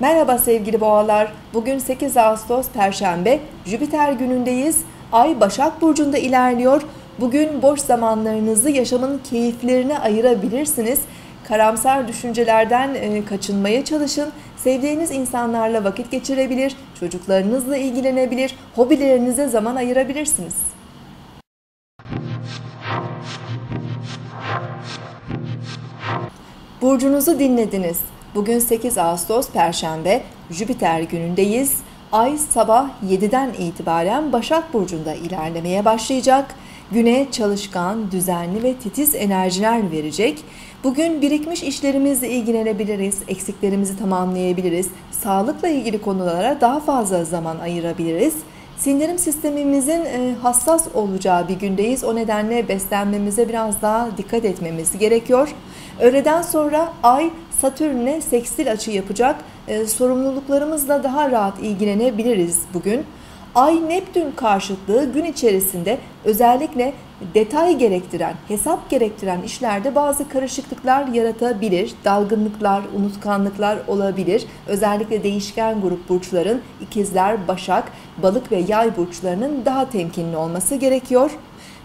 Merhaba sevgili boğalar. Bugün 8 Ağustos Perşembe, Jüpiter günündeyiz. Ay Başak Burcu'nda ilerliyor. Bugün boş zamanlarınızı yaşamın keyiflerine ayırabilirsiniz. Karamsar düşüncelerden e, kaçınmaya çalışın. Sevdiğiniz insanlarla vakit geçirebilir, çocuklarınızla ilgilenebilir, hobilerinize zaman ayırabilirsiniz. Burcunuzu dinlediniz. Bugün 8 Ağustos Perşembe, Jüpiter günündeyiz. Ay sabah 7'den itibaren Başak Burcu'nda ilerlemeye başlayacak. Güne çalışkan, düzenli ve titiz enerjiler verecek. Bugün birikmiş işlerimizle ilgilenebiliriz, eksiklerimizi tamamlayabiliriz, sağlıkla ilgili konulara daha fazla zaman ayırabiliriz. Sindirim sistemimizin e, hassas olacağı bir gündeyiz. O nedenle beslenmemize biraz daha dikkat etmemiz gerekiyor. Öğleden sonra Ay Satürn'e sekstil açı yapacak. E, sorumluluklarımızla daha rahat ilgilenebiliriz bugün. Ay Neptün karşıtlığı gün içerisinde özellikle detay gerektiren, hesap gerektiren işlerde bazı karışıklıklar yaratabilir. Dalgınlıklar, unutkanlıklar olabilir. Özellikle değişken grup burçların ikizler, başak, balık ve yay burçlarının daha temkinli olması gerekiyor.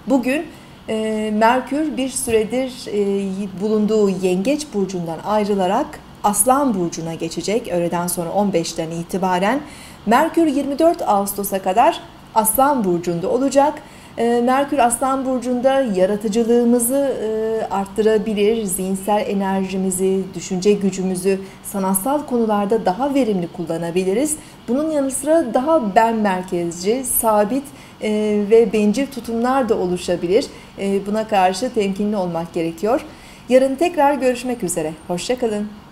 Bugün e, Merkür bir süredir e, bulunduğu Yengeç burcundan ayrılarak Aslan burcuna geçecek öğleden sonra 15'ten itibaren. Merkür 24 Ağustos'a kadar Aslan burcunda olacak. Ee, Merkür Aslan Burcu'nda yaratıcılığımızı e, arttırabilir, zihinsel enerjimizi, düşünce gücümüzü sanatsal konularda daha verimli kullanabiliriz. Bunun yanı sıra daha ben merkezci, sabit e, ve bencil tutumlar da oluşabilir. E, buna karşı temkinli olmak gerekiyor. Yarın tekrar görüşmek üzere. Hoşçakalın.